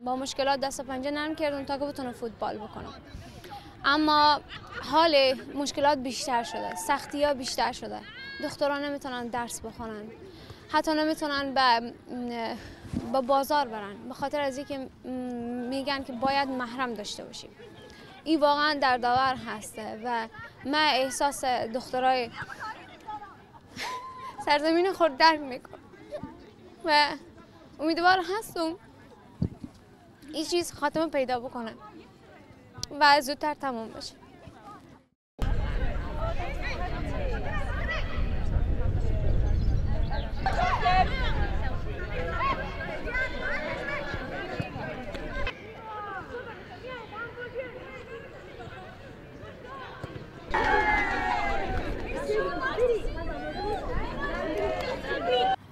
با مشکلات دست پنجه نرم کردم تا که بتونم فوتبال بکنم. اما حال مشکلات بیشتر شده سختی ها بیشتر شده. دختران نمی‌تونن درس بخونن. حتی نمی‌تونن به با بازار برن. به خاطر از اینکه میگن که باید محرم داشته باشیم. این واقعا در داور هسته و من احساس دخترای سرزمین خود درک می‌کنم. و امیدوار هستم این چیز خاتمه پیدا بکنه و زودتر تمام بشه.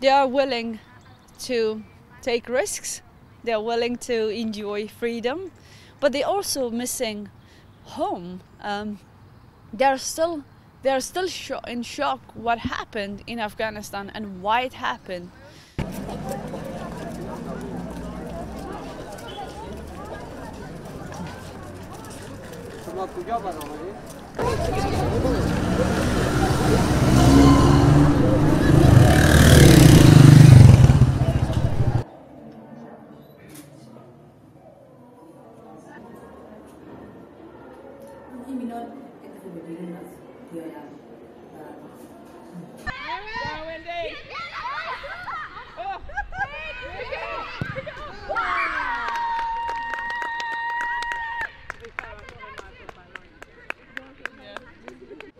They are willing to take risks. They are willing to enjoy freedom, but they're also missing home. Um, they're still they're still in shock what happened in Afghanistan and why it happened. criminal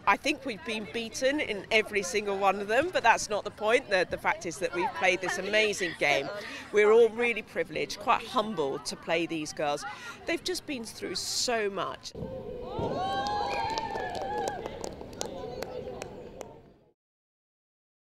I think we've been beaten in every single one of them, but that's not the point. The, the, fact is that we've played this amazing game. We're all really privileged, quite humbled to play these girls. They've just been through so much. Uhul!